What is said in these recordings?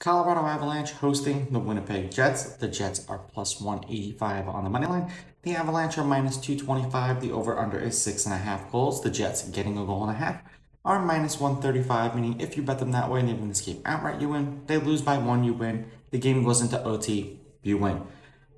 Colorado Avalanche hosting the Winnipeg Jets. The Jets are plus 185 on the money line. The Avalanche are minus 225. The over-under is six and a half goals. The Jets getting a goal and a half are minus 135, meaning if you bet them that way and they win this game outright, you win. They lose by one, you win. The game goes into OT, you win.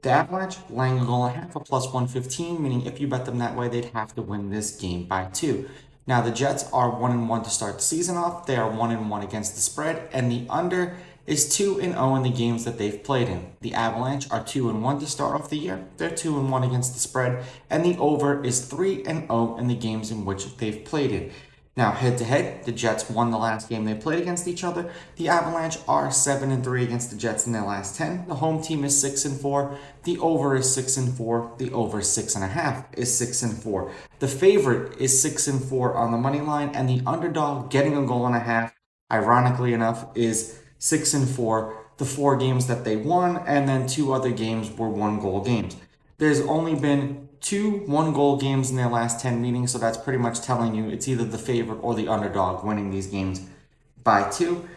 The Avalanche laying a goal and a half, a plus 115, meaning if you bet them that way, they'd have to win this game by two. Now the Jets are one and one to start the season off. They are one and one against the spread, and the under is 2 and 0 in the games that they've played in. The Avalanche are 2 and 1 to start off the year. They're 2 and 1 against the spread, and the over is 3 and 0 in the games in which they've played in. Now, head to head, the Jets won the last game they played against each other. The Avalanche are 7 and 3 against the Jets in their last 10. The home team is 6 and 4. The over is 6 and 4. The over 6.5 is 6 and 4. The favorite is 6 and 4 on the money line, and the underdog getting a goal and a half, ironically enough, is six and four, the four games that they won, and then two other games were one goal games. There's only been two one goal games in their last 10 meetings, so that's pretty much telling you it's either the favorite or the underdog winning these games by two.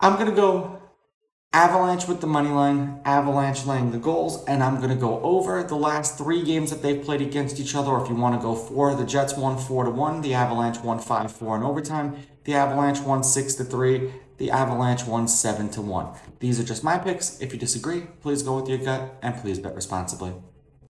I'm going to go Avalanche with the money line, Avalanche laying the goals, and I'm going to go over the last three games that they've played against each other. Or if you want to go four, the Jets won four to one, the Avalanche won five four in overtime, the Avalanche won six to three, the Avalanche won 7 to 1. These are just my picks. If you disagree, please go with your gut and please bet responsibly.